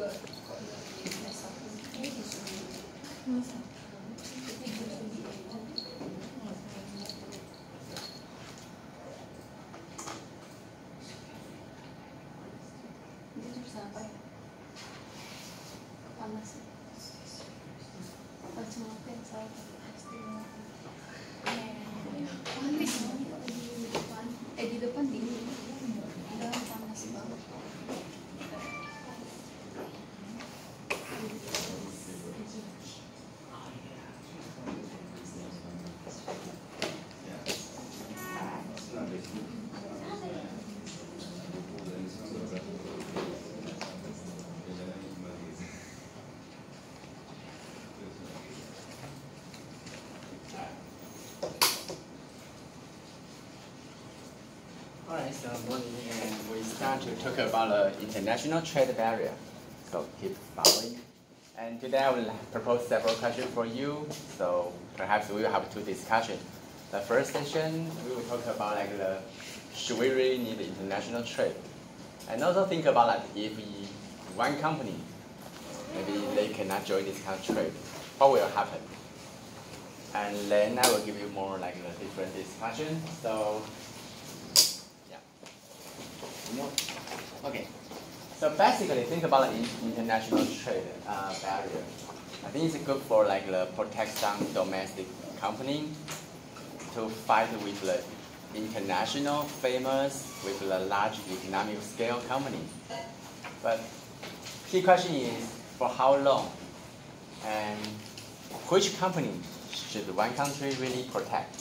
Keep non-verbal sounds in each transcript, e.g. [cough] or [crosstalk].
うん So morning, and we start to talk about the international trade barrier. So keep following. And today I will propose several questions for you. So perhaps we will have two discussions. The first session we will talk about like the should we really need international trade, and also think about like if one company maybe they cannot join this kind of trade, what will happen? And then I will give you more like the different discussion. So. More. Okay. So basically, think about like international trade uh, barrier. I think it's good for like the protect some domestic company to fight with the international famous with the large economic scale company. But key question is for how long and which company should one country really protect?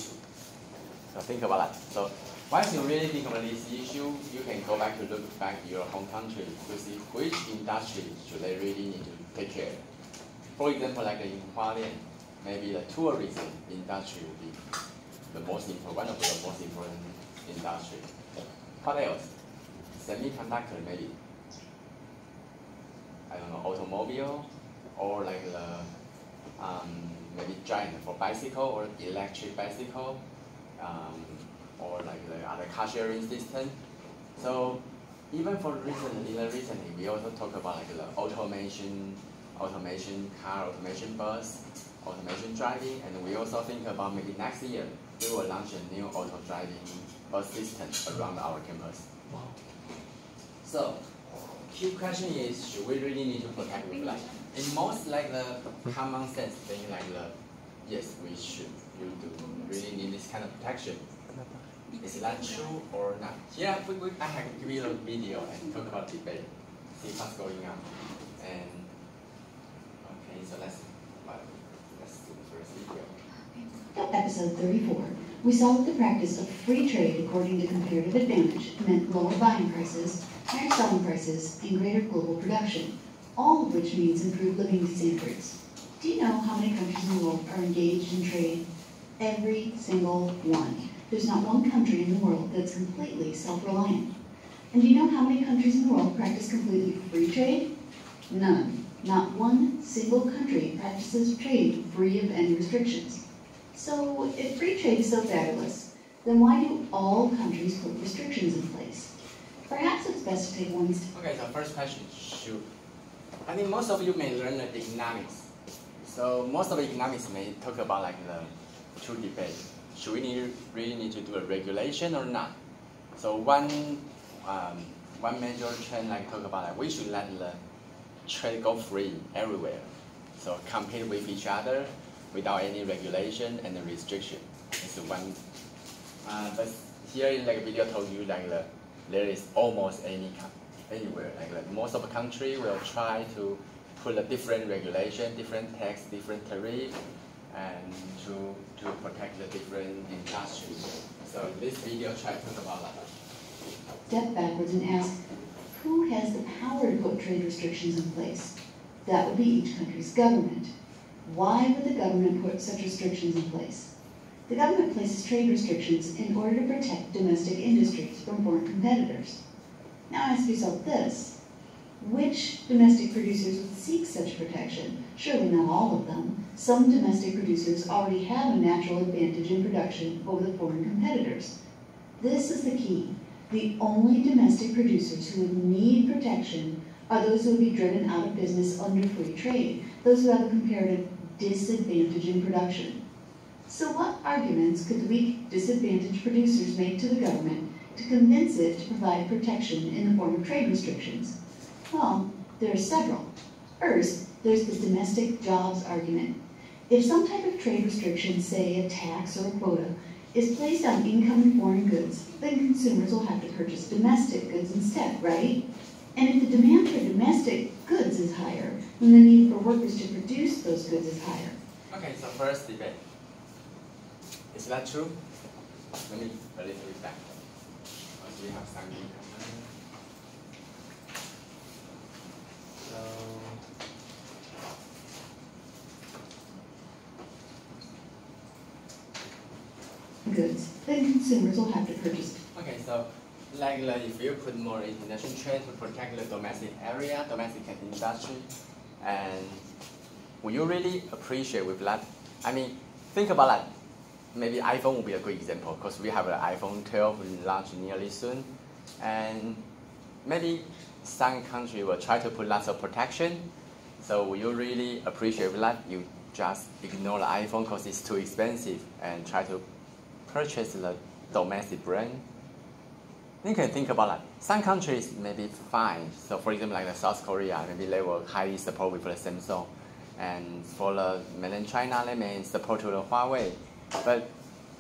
So think about that. So once you really think about this issue, you can go back to look back your home country to see which industry should they really need to take care. For example, like in Hualien, maybe the tourism industry would be the most important, one of the most important industry. What else? Semiconductor maybe. I don't know, automobile or like the um, maybe giant for bicycle or electric bicycle, um, or like the other car sharing system. So even for recently, recently we also talk about like the automation, automation car, automation bus, automation driving, and we also think about maybe next year we will launch a new auto driving bus system around our campus. So, key question is, should we really need to protect like, in most like the common sense thing like the, yes, we should, you do really need this kind of protection. Is that true or not? Here, we, we, I can give you a video and talk about debate, see what's going on. And, okay, so let's, let's do the first video. Episode 34, we saw that the practice of free trade according to comparative advantage meant lower buying prices, higher selling prices, and greater global production, all of which means improved living standards. Do you know how many countries in the world are engaged in trade? Every single one. There's not one country in the world that's completely self-reliant. And do you know how many countries in the world practice completely free trade? None. Not one single country practices trade free of any restrictions. So, if free trade is so fabulous, then why do all countries put restrictions in place? Perhaps it's best to take one step. Okay, so first question, should, I think most of you may learn the economics. So most of the economics may talk about like the two debate. Should we need, really need to do a regulation or not? So one, um, one major trend like talk about we should let the trade go free everywhere. So compete with each other without any regulation and restriction. It's one. Uh, but here in like video told you like the, there is almost any anywhere like, like most of the country will try to put a different regulation, different tax, different tariff, and to to protect the different industries. So this video try to about that. Step backwards and ask, who has the power to put trade restrictions in place? That would be each country's government. Why would the government put such restrictions in place? The government places trade restrictions in order to protect domestic industries from foreign competitors. Now ask yourself this. Which domestic producers would seek such protection? Surely not all of them. Some domestic producers already have a natural advantage in production over the foreign competitors. This is the key. The only domestic producers who would need protection are those who would be driven out of business under free trade, those who have a comparative disadvantage in production. So what arguments could the weak, disadvantaged producers make to the government to convince it to provide protection in the form of trade restrictions? Well, there are several. First, there's the domestic jobs argument. If some type of trade restriction, say a tax or a quota, is placed on incoming foreign goods, then consumers will have to purchase domestic goods instead, right? And if the demand for domestic goods is higher, then the need for workers to produce those goods is higher. Okay, so first debate. Is that true? Let me a little bit back. Have income. So Goods, then consumers will have to purchase. Okay, so like uh, if you put more international trade to protect the domestic area, domestic industry, and will you really appreciate with that? I mean, think about that. Maybe iPhone will be a good example because we have an iPhone 12 will launch nearly soon, and maybe some country will try to put lots of protection. So will you really appreciate with that? You just ignore the iPhone because it's too expensive and try to purchase the domestic brand. You can think about that. Some countries may be fine. So for example, like the South Korea, maybe they will highly support with the Samsung. And for the mainland China, they may support to the Huawei. But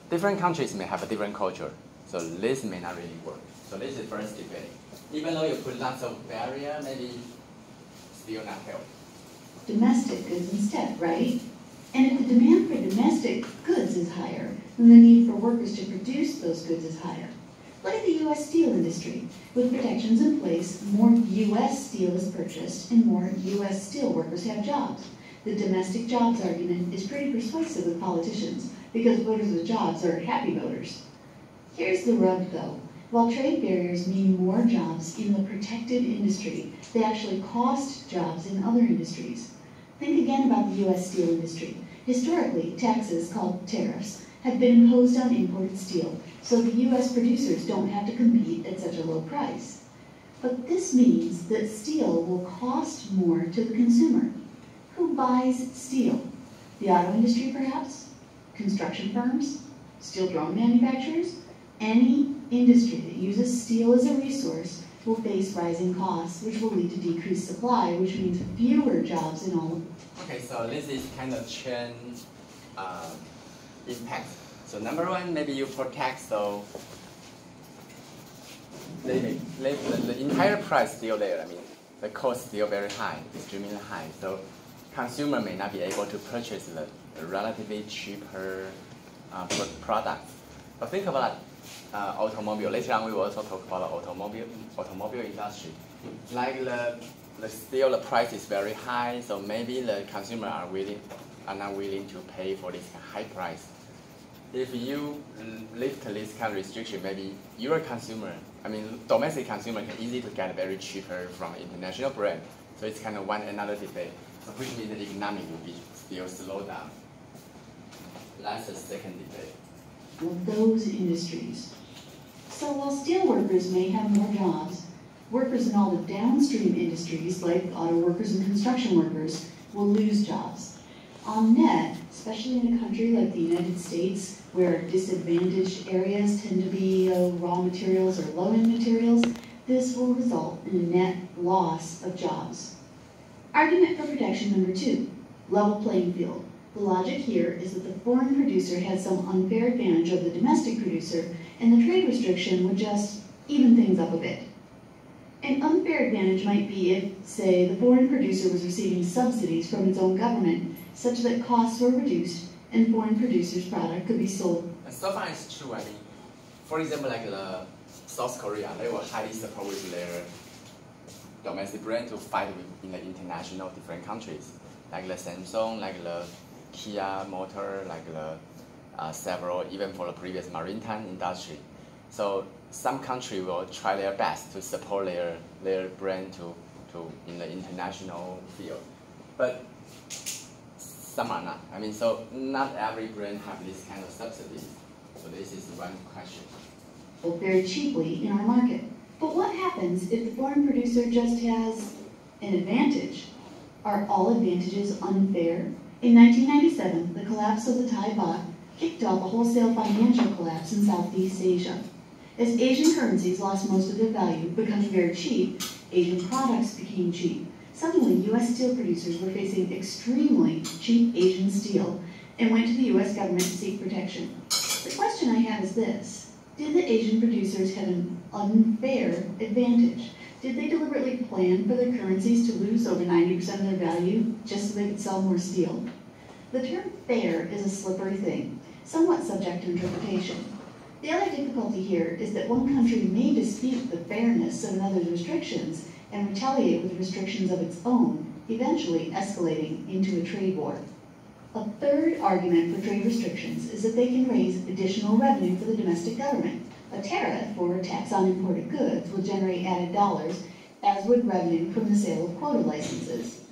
different countries may have a different culture. So this may not really work. So this is first debate. Even though you put lots of barrier, maybe still not help. domestic goods instead, right? And if the demand for domestic goods is higher, then the need for workers to produce those goods is higher. Look at the U.S. steel industry. With protections in place, more U.S. steel is purchased and more U.S. steel workers have jobs. The domestic jobs argument is pretty persuasive with politicians because voters with jobs are happy voters. Here's the rub though. While trade barriers mean more jobs in the protected industry, they actually cost jobs in other industries. Think again about the U.S. steel industry. Historically, taxes called tariffs have been imposed on imported steel, so the U.S. producers don't have to compete at such a low price. But this means that steel will cost more to the consumer. Who buys steel? The auto industry, perhaps? Construction firms? Steel drum manufacturers? Any industry that uses steel as a resource will face rising costs, which will lead to decreased supply, which means fewer jobs in all Okay, so this is kind of chain uh, impact. So number one, maybe you protect so they, the, the entire price still there. I mean, the cost is still very high, extremely high. So consumer may not be able to purchase the, the relatively cheaper uh, product. But think about uh, automobile. Later on, we will also talk about the automobile automobile industry. Like the the still the price is very high, so maybe the consumer are willing are not willing to pay for this high price. If you lift this kind of restriction, maybe your consumer, I mean domestic consumer can easily to get very cheaper from international brand. So it's kind of one another debate. So which means the economic will be still slow down. That's the second debate. Of those industries. So while steel workers may have more jobs, workers in all the downstream industries, like auto workers and construction workers, will lose jobs. On net, especially in a country like the United States, where disadvantaged areas tend to be uh, raw materials or low-end materials, this will result in a net loss of jobs. Argument for protection number two, level playing field. The logic here is that the foreign producer has some unfair advantage over the domestic producer, and the trade restriction would just even things up a bit. An unfair advantage might be if, say, the foreign producer was receiving subsidies from its own government, such that costs were reduced and foreign producer's product could be sold. And so far it's true. I mean, for example, like the South Korea, they were highly support with their domestic brand to fight in the international different countries, like the Samsung, like the Kia Motor, like the uh, several, even for the previous maritime industry. So some country will try their best to support their their brand to to in the international field, but some are not. I mean, so not every brand have this kind of subsidies. So this is one question. very cheaply in our market. But what happens if the foreign producer just has an advantage. Are all advantages unfair? In 1997, the collapse of the Thai baht kicked off a wholesale financial collapse in Southeast Asia. As Asian currencies lost most of their value, becoming very cheap, Asian products became cheap. Suddenly, U.S. steel producers were facing extremely cheap Asian steel and went to the U.S. government to seek protection. The question I have is this. Did the Asian producers have an unfair advantage? Did they deliberately plan for their currencies to lose over 90% of their value just so they could sell more steel? The term fair is a slippery thing, somewhat subject to interpretation. The other difficulty here is that one country may dispute the fairness of another's restrictions and retaliate with restrictions of its own, eventually escalating into a trade war. A third argument for trade restrictions is that they can raise additional revenue for the domestic government. A tariff, or tax on imported goods, will generate added dollars, as would revenue from the sale of quota licenses.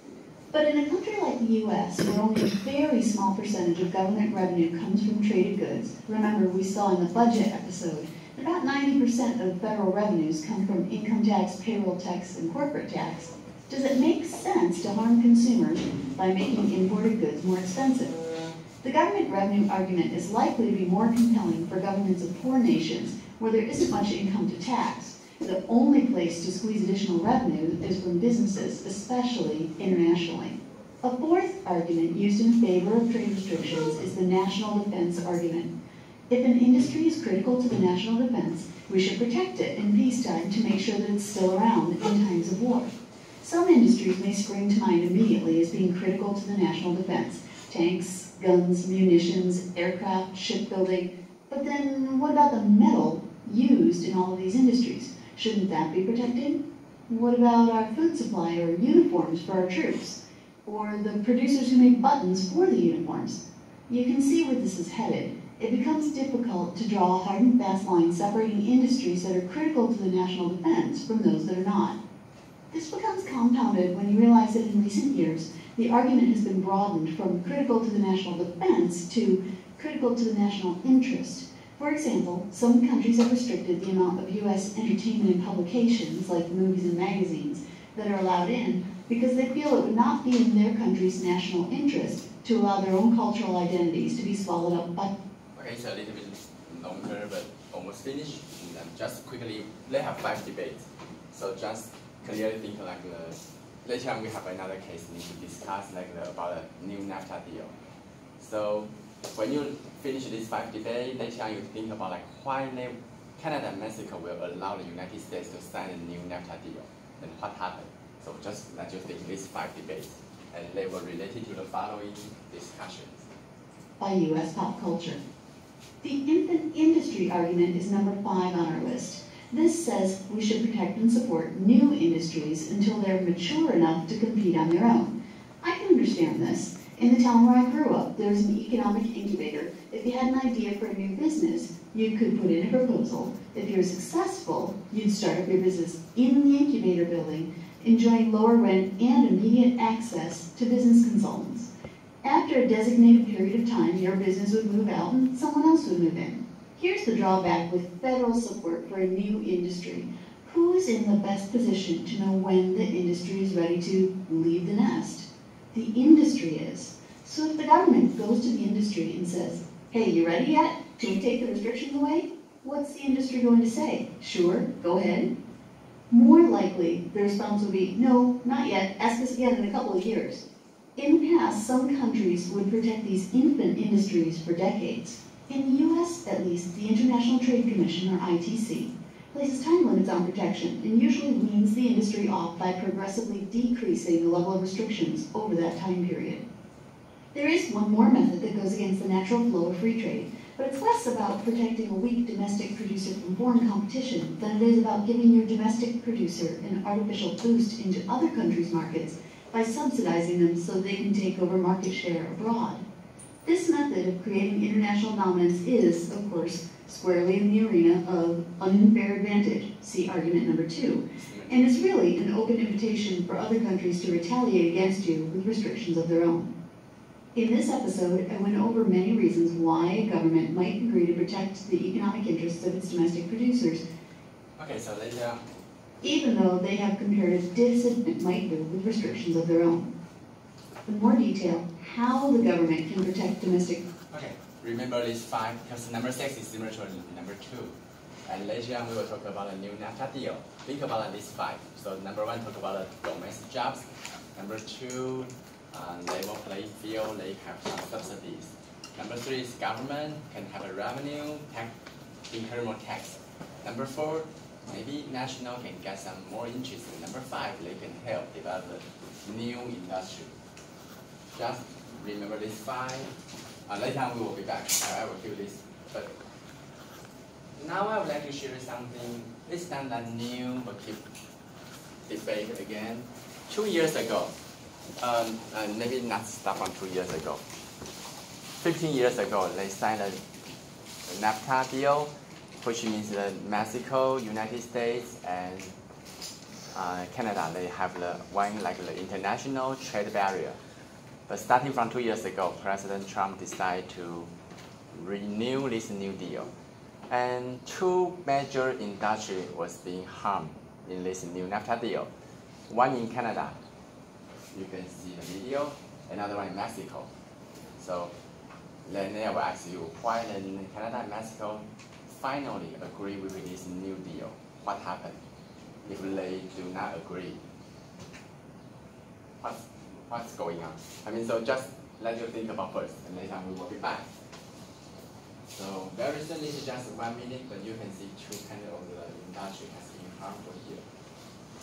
But in a country like the US, where only a very small percentage of government revenue comes from traded goods, remember we saw in the budget episode about 90% of federal revenues come from income tax, payroll tax, and corporate tax, does it make sense to harm consumers by making imported goods more expensive? The government revenue argument is likely to be more compelling for governments of poor nations where there isn't much income to tax, the only place to squeeze additional revenue is from businesses, especially internationally. A fourth argument used in favor of trade restrictions is the national defense argument. If an industry is critical to the national defense, we should protect it in peacetime to make sure that it's still around in times of war. Some industries may spring to mind immediately as being critical to the national defense. Tanks, guns, munitions, aircraft, shipbuilding. But then what about the metal used in all of these industries? Shouldn't that be protected? What about our food supply or uniforms for our troops? Or the producers who make buttons for the uniforms? You can see where this is headed. It becomes difficult to draw a hard and fast line separating industries that are critical to the national defense from those that are not. This becomes compounded when you realize that in recent years, the argument has been broadened from critical to the national defense to critical to the national interest. For example, some countries have restricted the amount of U.S. entertainment and publications, like movies and magazines, that are allowed in because they feel it would not be in their country's national interest to allow their own cultural identities to be swallowed up by. Okay, it's a little bit longer, but almost finished. And just quickly, they have five debates. So just clearly think like the, later on we have another case need to discuss like the, about a new NAFTA deal. So when you finish this five debate, later on you think about like why Canada and Mexico will allow the United States to sign a new NAFTA deal, and what happened. So just let you think these five debates, and they were related to the following discussions. By U.S. pop culture. The infant industry argument is number five on our list. This says we should protect and support new industries until they're mature enough to compete on their own. I can understand this. In the town where I grew up, there was an economic incubator. If you had an idea for a new business, you could put in a proposal. If you were successful, you'd start up your business in the incubator building, enjoying lower rent and immediate access to business consultants. After a designated period of time, your business would move out and someone else would move in. Here's the drawback with federal support for a new industry. Who is in the best position to know when the industry is ready to leave the nest? the industry is. So if the government goes to the industry and says, hey, you ready yet? Can we take the restrictions away? What's the industry going to say? Sure, go ahead. More likely, the response will be, no, not yet, ask us again in a couple of years. In the past, some countries would protect these infant industries for decades. In the US, at least, the International Trade Commission, or ITC, places time limits on protection and usually weans the industry off by progressively decreasing the level of restrictions over that time period. There is one more method that goes against the natural flow of free trade, but it's less about protecting a weak domestic producer from foreign competition than it is about giving your domestic producer an artificial boost into other countries' markets by subsidizing them so they can take over market share abroad. This method of creating international dominance is, of course, squarely in the arena of unfair advantage, see argument number two, and is really an open invitation for other countries to retaliate against you with restrictions of their own. In this episode, I went over many reasons why a government might agree to protect the economic interests of its domestic producers. Okay, so later uh, even though they have comparative disadvantage might do with restrictions of their own. In more detail, how the government can protect domestic Okay, remember these five because number six is similar to number two. And later on we will talk about a new NAFTA deal. Think about these five. So number one, talk about domestic jobs. Number two, uh, level playing field, they have some subsidies. Number three is government can have a revenue, tax, incur more tax. Number four, maybe national can get some more interest. And number five, they can help develop new industry. Just remember this five. Uh, later on we will be back. I will do this. But now I would like to share something. It's not that new, but keep debate again. Two years ago, um, uh, maybe not start from two years ago. 15 years ago, they signed a NAFTA deal, which means that Mexico, United States, and uh, Canada, they have the one like the international trade barrier. But starting from two years ago, President Trump decided to renew this new deal. And two major industry was being harmed in this new NAFTA deal. One in Canada, you can see the video, another one in Mexico. So then I will ask you, why then Canada and Mexico finally agree with this new deal? What happened if they do not agree? What's going on? I mean, so just let you think about first, and later we will be back. So very soon, this is just one minute, but you can see two kind of the industry has been harmful here.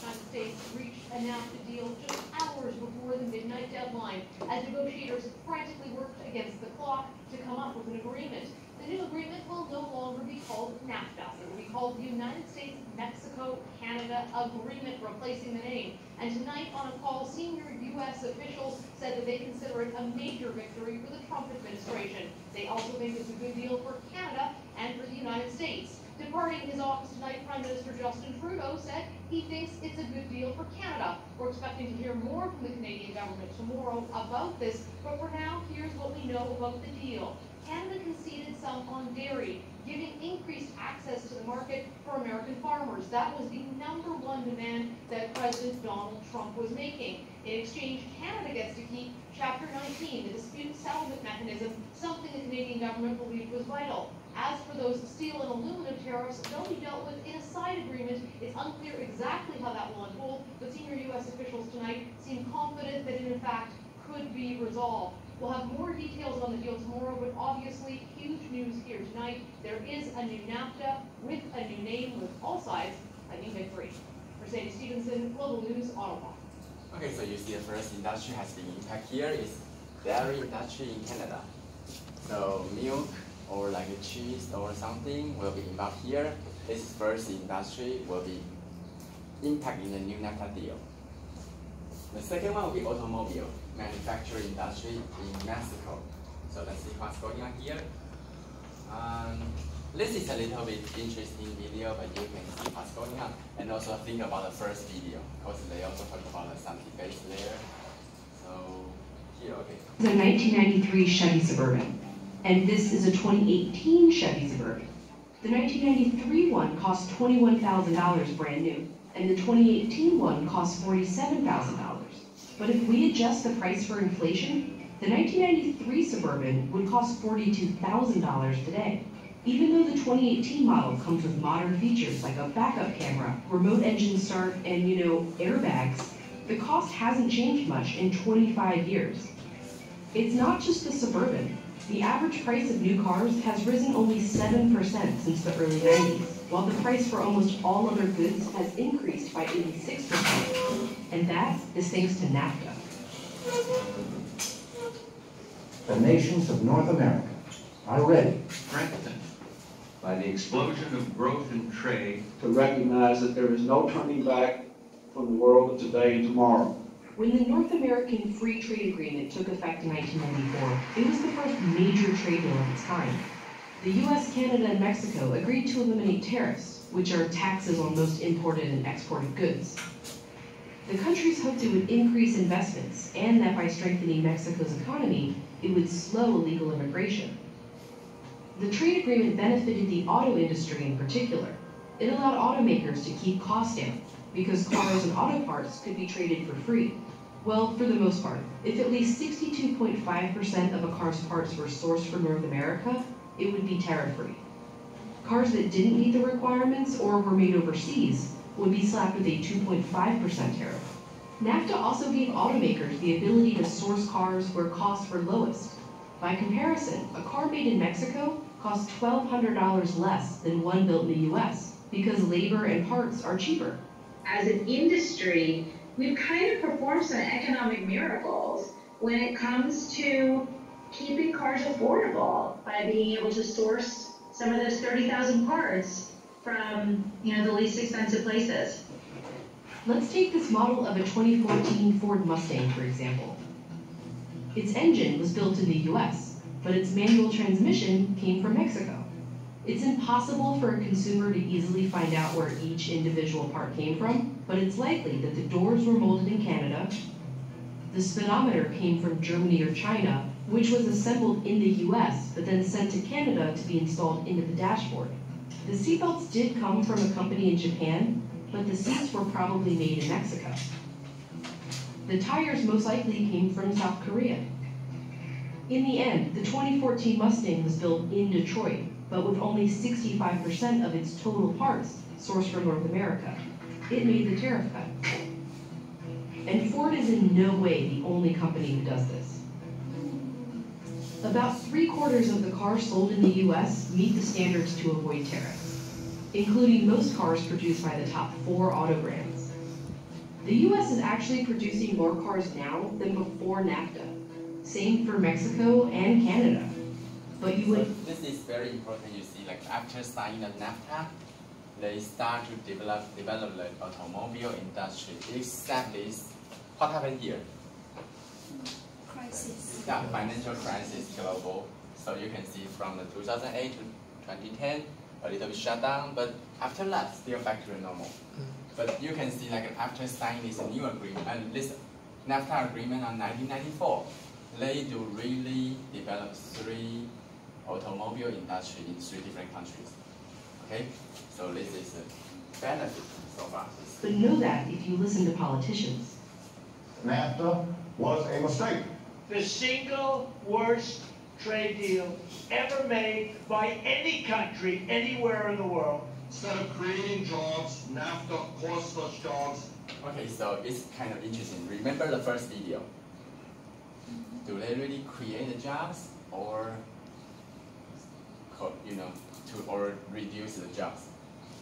United States reached a NAFTA deal just hours before the midnight deadline as negotiators frantically worked against the clock to come up with an agreement. The new agreement will no longer be called NAFTA. It will be called the United States-Mexico-Canada Agreement, replacing the name. And tonight on a call, senior U.S. officials said that they consider it a major victory for the Trump administration. They also think it's a good deal for Canada and for the United States. Departing his office tonight, Prime Minister Justin Trudeau said he thinks it's a good deal for Canada. We're expecting to hear more from the Canadian government tomorrow about this, but for now, here's what we know about the deal. Canada conceded some on dairy, giving increased access to the market for American farmers. That was the number one demand that President Donald Trump was making. In exchange, Canada gets to keep Chapter 19, the dispute settlement mechanism, something the Canadian government believed was vital. As for those steel and aluminum tariffs, they'll be dealt with in a side agreement. It's unclear exactly how that will unfold, but senior U.S. officials tonight seem confident that it in fact could be resolved. We'll have more details on the deal tomorrow, but obviously huge news here tonight. There is a new NAFTA with a new name with all sides a new victory. Mercedes Stephenson, Global News, Ottawa. Okay, so you see the first industry has been impacted here is dairy industry in Canada. So milk or like a cheese or something will be involved here. This first industry will be impacted in the new NAFTA deal. The second one will be automobile manufacturing industry in Mexico. So let's see what's going on here. Um, this is a little bit interesting video, but you can see what's going on. And also think about the first video, because they also talk about some debates there. So here, okay. It's a 1993 Chevy Suburban, and this is a 2018 Chevy Suburban. The 1993 one cost $21,000 brand new, and the 2018 one costs $47,000. But if we adjust the price for inflation, the 1993 Suburban would cost $42,000 today. Even though the 2018 model comes with modern features like a backup camera, remote engine start, and you know, airbags, the cost hasn't changed much in 25 years. It's not just the Suburban. The average price of new cars has risen only 7% since the early 90s, while the price for almost all other goods has increased by 86%. And that is thanks to NAFTA. The nations of North America are ready strengthened by the explosion of growth and trade to recognize that there is no turning back from the world of today and tomorrow. When the North American Free Trade Agreement took effect in 1994, it was the first major trade deal of its kind. The US, Canada, and Mexico agreed to eliminate tariffs, which are taxes on most imported and exported goods. The countries hoped it would increase investments, and that by strengthening Mexico's economy, it would slow illegal immigration. The trade agreement benefited the auto industry in particular. It allowed automakers to keep costs down, because cars and auto parts could be traded for free. Well, for the most part, if at least 62.5% of a car's parts were sourced from North America, it would be tariff-free. Cars that didn't meet the requirements or were made overseas would be slapped with a 2.5% tariff. NAFTA also gave automakers the ability to source cars where costs were lowest. By comparison, a car made in Mexico costs $1,200 less than one built in the US because labor and parts are cheaper. As an industry, we've kind of performed some economic miracles when it comes to keeping cars affordable by being able to source some of those 30,000 parts from, you know, the least expensive places. Let's take this model of a 2014 Ford Mustang, for example. Its engine was built in the US, but its manual transmission came from Mexico. It's impossible for a consumer to easily find out where each individual part came from, but it's likely that the doors were molded in Canada, the speedometer came from Germany or China, which was assembled in the US, but then sent to Canada to be installed into the dashboard. The seatbelts did come from a company in Japan, but the seats were probably made in Mexico. The tires most likely came from South Korea. In the end, the 2014 Mustang was built in Detroit, but with only 65% of its total parts sourced from North America. It made the tariff cut. And Ford is in no way the only company who does this. About three quarters of the cars sold in the US meet the standards to avoid tariffs, including most cars produced by the top four auto brands. The US is actually producing more cars now than before NAFTA. Same for Mexico and Canada. But you would So this is very important. You see, like after signing the NAFTA, they start to develop develop the automobile industry. Except this, what happened here? Crisis. Yeah, financial crisis global. So you can see from the 2008 to 2010, a little bit shut down, but after that, still back to normal. Mm. But you can see like after signing this new agreement, and this NAFTA agreement on 1994, they do really develop three automobile industry in three different countries. Okay, so this is a benefit so far. but know that if you listen to politicians. NAFTA was a mistake. The single worst trade deal ever made by any country anywhere in the world. Instead of creating jobs, NAFTA cost us jobs. Okay, so it's kind of interesting. Remember the first video? Do they really create the jobs or, you know, to or reduce the jobs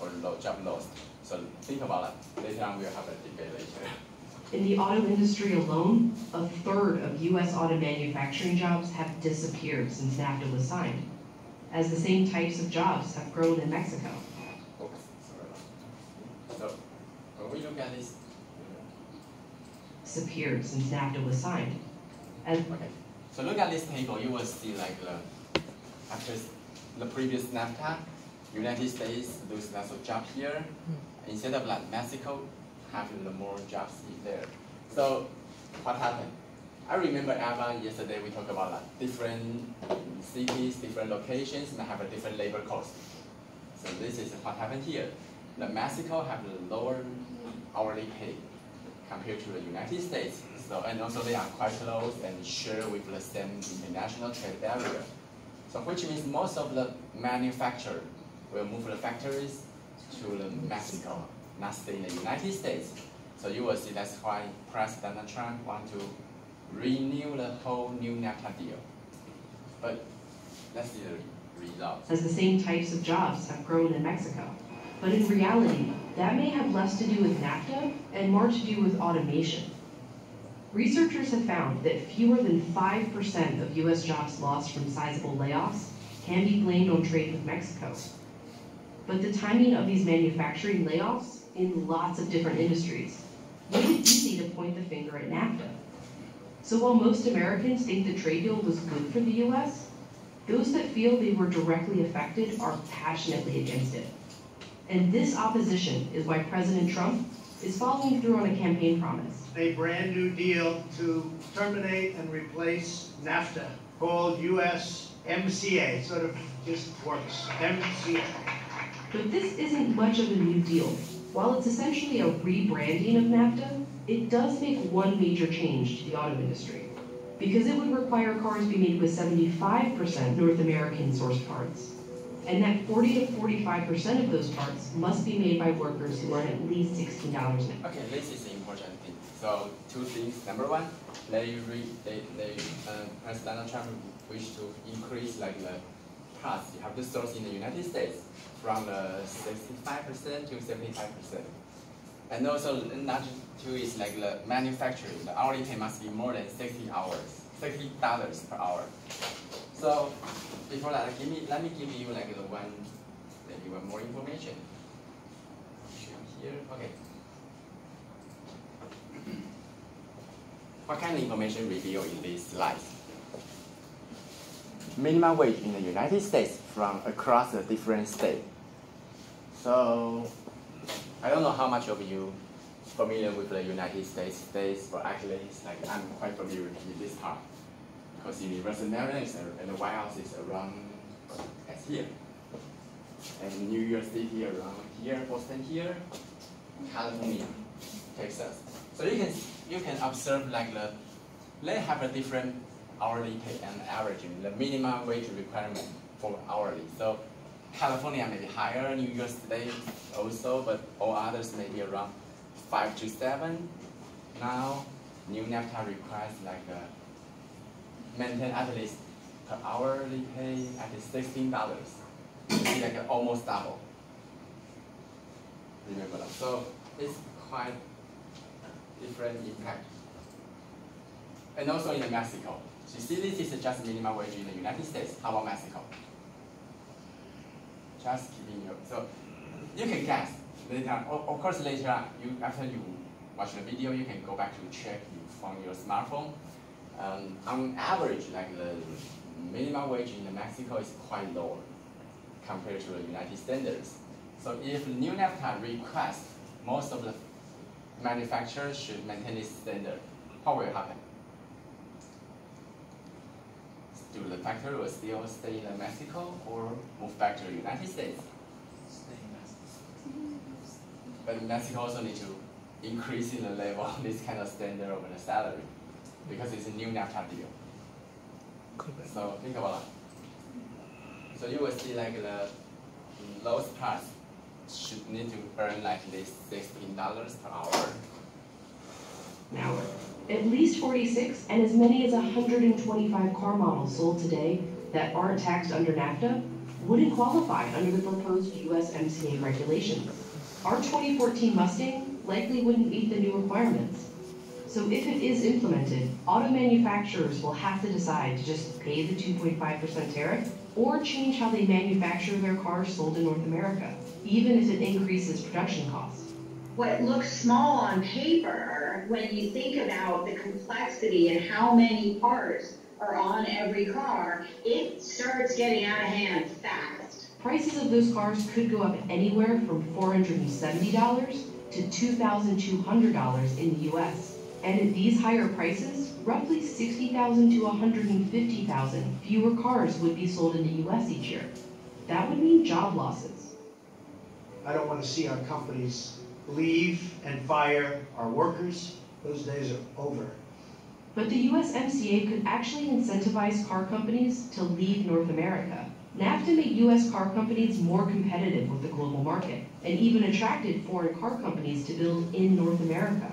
or lo- job loss? So think about it. Later on, we'll have a debate later. [laughs] In the auto industry alone, a third of US auto manufacturing jobs have disappeared since NAFTA was signed, as the same types of jobs have grown in Mexico. So when we look at this, Disappeared since NAFTA was signed. As okay. So look at this table. You will see like the after the previous NAFTA, United States lose lots of jobs here. Hmm. Instead of like Mexico, having the more jobs there. So what happened? I remember Ava yesterday we talked about like different cities, different locations, and have a different labor cost. So this is what happened here. The Mexico have the lower hourly pay compared to the United States. So and also they are quite close and share with the same international trade barrier. So which means most of the manufacturer will move the factories to the Mexico, not in the United States. So you will see that's why President Trump want to renew the whole new NAFTA deal. But let's see the re- results. as the same types of jobs have grown in Mexico. But in reality, that may have less to do with NAFTA and more to do with automation. Researchers have found that fewer than 5% of US jobs lost from sizable layoffs can be blamed on trade with Mexico. But the timing of these manufacturing layoffs in lots of different industries made it easy to point the finger at NAFTA. So while most Americans think the trade deal was good for the US, those that feel they were directly affected are passionately against it. And this opposition is why President Trump is following through on a campaign promise. A brand new deal to terminate and replace NAFTA called US USMCA, sort of just works, MCA. But this isn't much of a new deal. While it's essentially a rebranding of NAFTA, it does make one major change to the auto industry. Because it would require cars be made with 75% North American source parts, and that 40 to 45% of those parts must be made by workers who earn at least $16 an hour. Okay, this is important thing. So two things. Number one, they re, they, they uh, President Trump wish to increase like the parts you have to source in the United States from uh, the 65% to 75%. And also another two is like the manufacturing. The hourly pay must be more than 60 hours, 60 dollars per hour. So before that, give me let me give you like the one maybe one more information. Here, okay. [clears throat] What kind of information revealed in these slides? Minimum wage in the United States from across the different states. So I don't know how much of you familiar with the United States states, but actually it's like I'm quite familiar with this part. Because Universal Maryland is, and the White House is around uh, as here. And New York City around here, Boston here, California, Texas. So you can you can observe like the they have a different hourly pay and averaging the minimum wage requirement for hourly. So California may be higher, New York State also, but all others may be around five to seven. Now, new NAFTA requires like a maintain at least per hourly pay at least sixteen dollars. Like almost double. Remember that. So it's quite different impact. And also in Mexico. See this is just minimum wage in the United States. How about Mexico? Just keeping you. so you can guess later. Of, course later you after you watch the video you can go back to check from your smartphone. Um, on average, like the minimum wage in Mexico is quite low compared to the United standards. So if new NAFTA requests most of the manufacturers should maintain this standard, what will happen? Do the factory will still stay in Mexico or move back to the United States? But Mexico also need to increase in the level of this kind of standard of the salary because it's a new NAFTA deal. So think about it. So you will see like the lowest parts should need to earn like this sixteen dollars per hour. An hour. At least 46 and as many as 125 car models sold today that aren't taxed under NAFTA wouldn't qualify under the proposed USMCA regulations. Our 2014 Mustang likely wouldn't meet the new requirements. So if it is implemented, auto manufacturers will have to decide to just pay the 2.5% tariff or change how they manufacture their cars sold in North America, even if it increases production costs. What looks small on paper, when you think about the complexity and how many parts are on every car, it starts getting out of hand fast. Prices of those cars could go up anywhere from $470 to $2,200 in the US. And at these higher prices, roughly 60,000 to 150,000 fewer cars would be sold in the US each year. That would mean job losses. I don't want to see our companies leave and fire our workers. Those days are over. But the USMCA could actually incentivize car companies to leave North America. NAFTA made US car companies more competitive with the global market and even attracted foreign car companies to build in North America.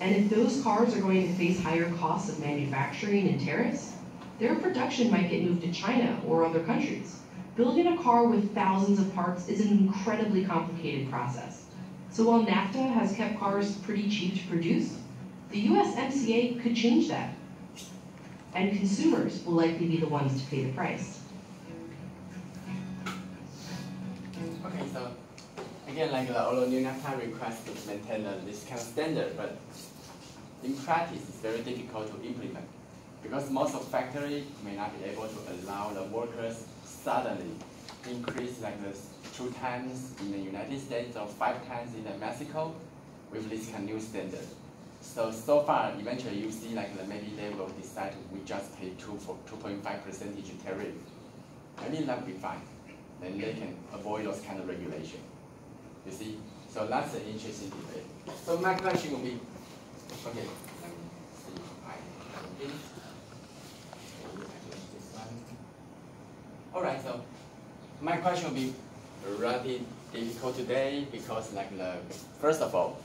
And if those cars are going to face higher costs of manufacturing and tariffs, their production might get moved to China or other countries. Building a car with thousands of parts is an incredibly complicated process. So while NAFTA has kept cars pretty cheap to produce, the USMCA could change that. And consumers will likely be the ones to pay the price. Okay, so again, like the although new NAFTA requests to maintain this kind of standard, but in practice, it's very difficult to implement because most of factory may not be able to allow the workers suddenly increase like this two times in the United States or five times in Mexico with this kind of new standard. So, so far, eventually you see like maybe they will decide we just pay two for 2.5 percentage tariff. I mean, that would be fine. Then they can avoid those kind of regulation. You see? So that's an interesting debate. So my question will be, okay, this. Oh, All right, so my question will be relatively difficult today because like the, first of all,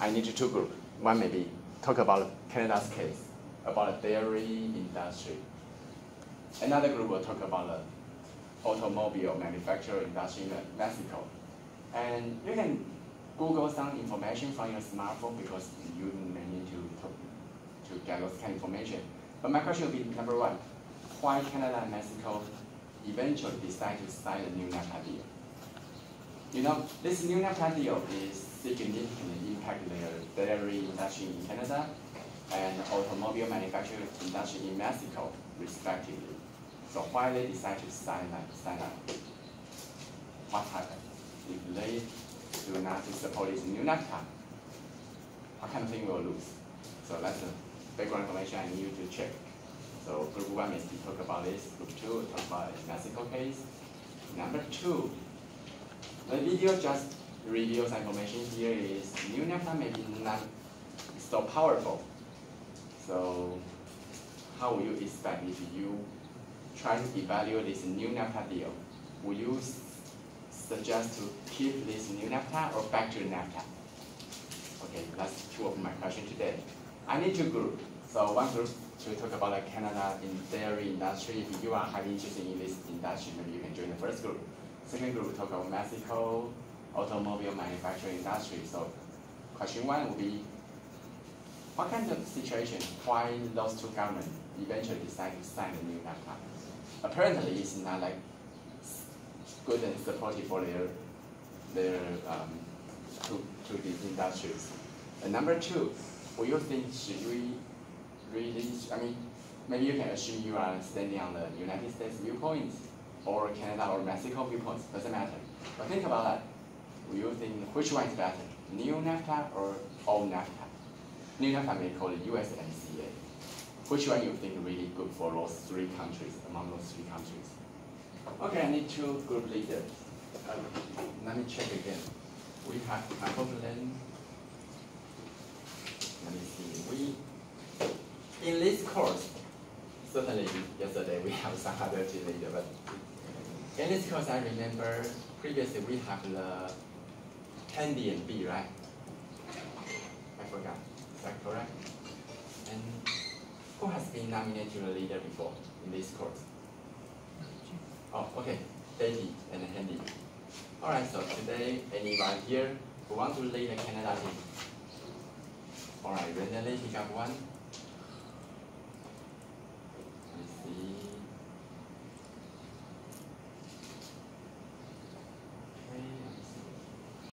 I need two groups. One maybe talk about Canada's case, about the dairy industry. Another group will talk about the automobile manufacturing industry in Mexico. And you can Google some information from your smartphone because you may need to, to, to get those kind of information. But my question will be number one, why Canada and Mexico eventually decide to sign a new NAFTA deal? You know, this new NAFTA deal is significantly impact the dairy industry in Canada and automobile manufacturing industry in Mexico, respectively. So why they decide to sign that, sign up? What happened? If they do not support this new NAFTA, what kind of thing will lose? So that's the background information I need to check. So group one is to talk about this, group two talk about the Mexico case. Number two, the video just reveals information here is new NAFTA may be not so powerful. So how will you expect if you try to evaluate this new NAFTA deal? Will you suggest to keep this new NAFTA or back to the NAFTA? Okay, that's two of my questions today. I need two groups. So one group to talk about the Canada in dairy industry. If you are highly interested in this industry, maybe you can join the first group. Second group talk about Mexico automobile manufacturing industry. So question one will be, what kind of situation why those two governments eventually decide to sign the new NAFTA? Apparently, it's not like good and supportive for their their um, to, to these industries. And number two, will you think should we really? I mean, maybe you can assume you are standing on the United States viewpoint or Canada or Mexico viewpoint. Doesn't matter. But think about that. Will you think which one is better, new NAFTA or old NAFTA? New NAFTA may call it USMCA. Which one you think really good for those three countries, among those three countries? Okay, I need two group leaders. Uh, let me check again. We have Macoplan. Let me see. We in this course, certainly yesterday we have some other leader, but in this course I remember previously we have the Candy and B, right? I forgot. Is that correct? And who has been nominated leader before in this course? Oh, okay. Betty and Handy. Alright, so today anyone here who wants to lead a Canada team? Alright, randomly pick up one.